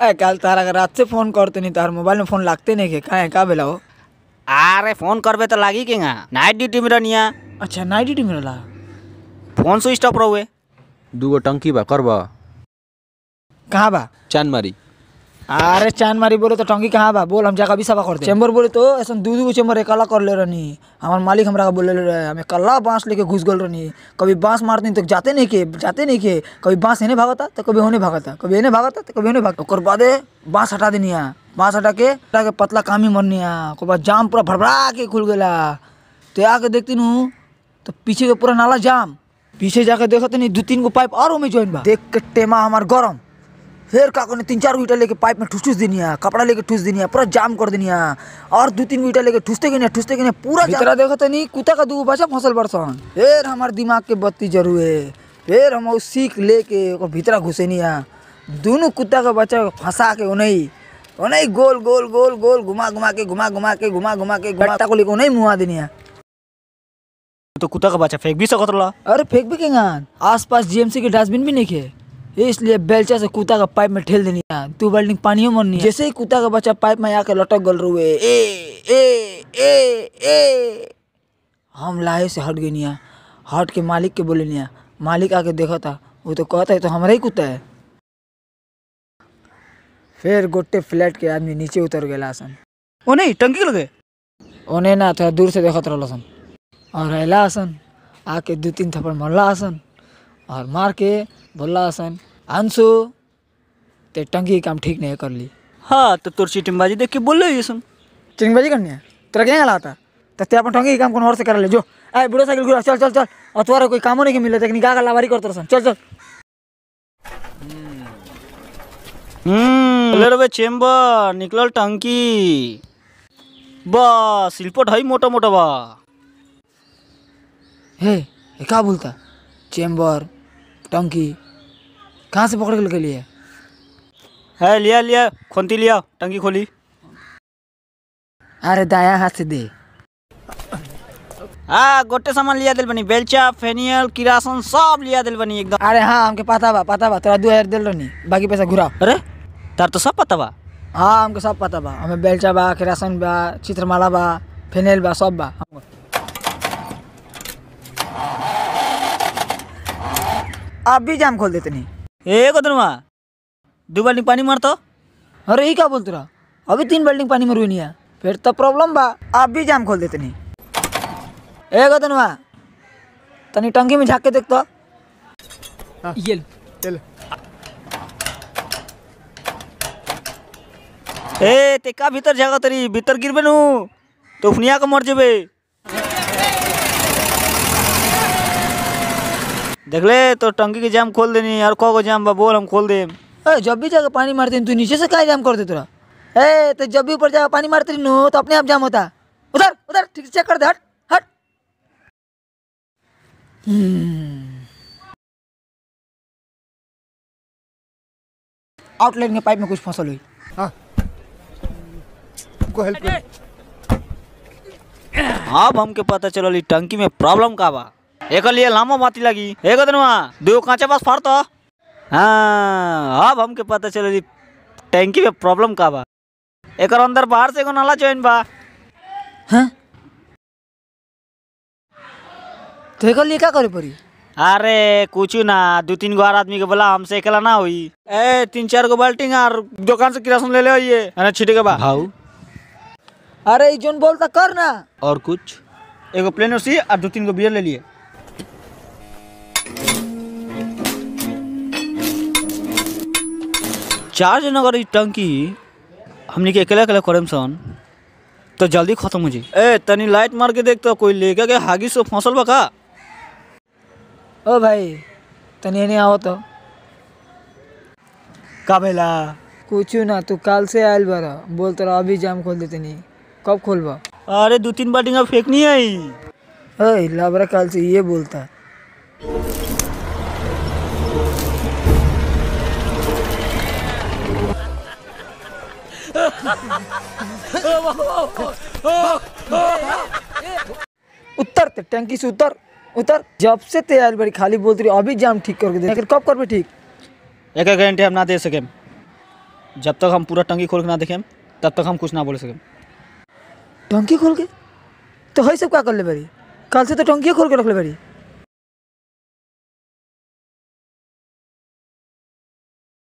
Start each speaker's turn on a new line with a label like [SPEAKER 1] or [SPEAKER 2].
[SPEAKER 1] ए कल तार अगर रात से फ़ोन करते नहीं तार मोबाइल में फ़ोन लागते नहीं के कहाँ है का बेला हो?
[SPEAKER 2] अरे फ़ोन करबे तो लागी केगा। नाइट ड्यूटी में रनिया
[SPEAKER 1] अच्छा नाइट ड्यूटी में रहा
[SPEAKER 2] फ़ोन स्विच ऑफ़ रहुए।
[SPEAKER 3] दूगो टंकी बा करबा
[SPEAKER 1] कहाँ बा?
[SPEAKER 3] चाँद मारी
[SPEAKER 1] अरे चाँद मारी बोले तो टंगी कहाँ बा बोल हम जाकर अभी सभा कर दे चेम्बर बोले तो ऐसा दू दू चेम्बर एकला कर ले रहनी हमार मालिक हमरा का बोले रहे हमें कल्ला बाँस लेके घुस गल रही कभी बाँस मारते तो जाते नहीं के जाते नहीं के कभी बाँस एने भागता तो कभी होने भागता कभी एने भागता तो कभी होने भागता ओकर बादे बाँस हटा देनी है बाँस हटा के हटा के पतला कामी मरनी है ओकर बाद जाम पूरा भड़बड़ा के खुल गया तो आके देखती हूँ तो पीछे के पूरा नाला जाम पीछे जाके देखते नहीं दो तीन गो पाइप और में ज्वाइन बा देख के टेमा हमार गरम फिर का करने तीन चार ईटा लेके पाइप में ठूस ठूस देनी है कपड़ा लेके ठूस देनी है पूरा जाम कर देनी है और दो तीन ईटा लेके ठूसते गए ठूसते गए पूरा भीतरा देखो तो नहीं कुत्ता का दू बचा फ़सल बरसन। फिर हमार दिमाग के बत्ती ज़रूर है फिर हम वो सीख लेके भीतरा घुसे नहीं है दोनों कुत्ता का बच्चा फंसा के उन्हें उन्हें गोल गोल गोल गोल घुमा घुमा के घुमा घुमा के घुमा घुमा के घुमा को लेके उन्हें मुआ देनी है।
[SPEAKER 2] तो कुत्ता का बच्चा फेंक भी सकत रहा
[SPEAKER 1] अरे फेंक भी केगा आसपास जीएमसी के डस्टबिन भी नहीं खे। इसलिए बेलचा से कुत्ता का पाइप में ठेल देनी है। तू बाल्टी पानियों मरनी है। जैसे ही कुत्ता का बच्चा पाइप में आके लटक गल रुए ए ए ए ए। हम लाहे से हट है। हट के मालिक के बोले नहीं मालिक आके देखा था। वो तो कहता है तो हमारा ही कुत्ता है। फिर गोटे फ्लैट के आदमी नीचे उतर गया सन
[SPEAKER 2] ओ नहीं टंकी लगे?
[SPEAKER 1] ओने ना थोड़ा दूर से देखत रहल सन और रहला हसन आके दू तीन थप्पड़ मरला हसन और मार के बोला हसन अंशु ते टंकी काम ठीक नहीं कर ली।
[SPEAKER 2] हाँ तो तोर चिटिंगबाजी देख के बोल रही सुन।
[SPEAKER 1] चिंगबाजी करनी है? तेरा क्या गला था तो ते अपन टंकी काम कौन और से कर ले जो। आए बुढ़ो साइकिल घुरा चल चल चल। और तुम्हारा कोई कामों नहीं मिले लेकिन का लावारी करते रहसन चल चल।
[SPEAKER 2] हम्म। रे चेम्बर निकलल टंकी। बस सिलपट है मोटा मोटा बा।
[SPEAKER 1] हे क्या बोलता? चेम्बर टंकी। कहाँ से पकड़ के लिए?
[SPEAKER 2] है लिया लिया खोंती लिया टंकी खोली।
[SPEAKER 1] अरे दाया हाथ से दे।
[SPEAKER 2] हाँ गोटे सामान लिया दिल बनी बेलचा फेनियल किरासन सब लिया दिल बनी एकदम।
[SPEAKER 1] अरे हाँ हमके पता बा पता बा तोरा दो हज़ार दिल रहनी बाकी पैसा घुरा
[SPEAKER 2] अरे तार तो सब पता बा।
[SPEAKER 1] हाँ हमके सब पता बा हमें बेलचा बा किरासन बा चित्रमाला बा फेनेल बा सब बा। आप भी जाम खोल देते नहीं
[SPEAKER 2] ए गोदनुआ दो बाल्टी पानी मार तो।
[SPEAKER 1] अरे ये क्या बोलते रहा अभी तीन बिल्डिंग पानी में रुई नहीं है फिर तो प्रॉब्लम बा आप भी जाम खोल देते नहीं ए गदनवा तनी टंकी में झाँक के देख तो। ये
[SPEAKER 2] ए ते का भीतर जागा तरी? भीतर गिरबे नु? तो उफनिया के मर जेबे। देख ले तो टंकी के जाम खोल देनी और को जाम बा बोल हम खोल देम।
[SPEAKER 1] ए, जब भी जाकर पानी मारते तू नीचे से काहे जाम कर दे तोरा? ए तो जब भी ऊपर जाकर पानी मारते नु तो अपने आप जाम होता। उधर उधर ठीक से चेक कर दे हट हट। आउटलेट के पाइप में कुछ फ़सल हुई।
[SPEAKER 2] हेल्प अब हमके पता चलल टंकी में प्रॉब्लम का बा। एकर लिए लामो बाती लगी। ए गदनवा दो कांचा बस फाड़ तो। हाँ अब हमके पता चलल ई टंकी में प्रॉब्लम का बा। एकर अंदर बाहर से एगो नाला चोइन बा।
[SPEAKER 1] हाँ? तो एकर लिए क्या करे पड़ी?
[SPEAKER 2] अरे कुछ ना दो तीन गो और आदमी के बोला हमसे अकेला ना हुई। ए तीन चार गो बाल्टी और दुकान से किरासन ले ले आइए अरे छिटे के बा।
[SPEAKER 3] हाउ
[SPEAKER 1] अरे जोन बोलता कर ना।
[SPEAKER 3] और कुछ?
[SPEAKER 2] एगो प्लेन उसी और दो तीन गो बियर ले लिए। चार जन अगर टंकी हमनी के अकेला अकेला करम सन तो जल्दी खत्म हो जी ए तनी लाइट मार के देख तो कोई लेके के हागी से फ़सल बा का?
[SPEAKER 1] ओ भाई तनी नहीं आओ तो।
[SPEAKER 2] का भेला
[SPEAKER 1] कुछ ना तू कल से आयल बारा बोल तोरा अभी जाम खोल देते नहीं कब खोलबा?
[SPEAKER 2] अरे दो तीन बाल्टी फेंकनी आई।
[SPEAKER 1] ओए लाबरा कल से ये बोलता। उतर ते टंकी से उतर उतर। जब से ते आयल बड़ी खाली बोलती रही अभी जाम ठीक करके दे। कब करबे ठीक?
[SPEAKER 2] एक एक घंटे हम ना दे सके। जब तक हम पूरा टंकी खोल के ना देखें तब तक हम कुछ ना बोल सके।
[SPEAKER 1] टंकी खोल के? तो है सब का कर ले बारी कल से तो टंकी खोल के रख ले बारी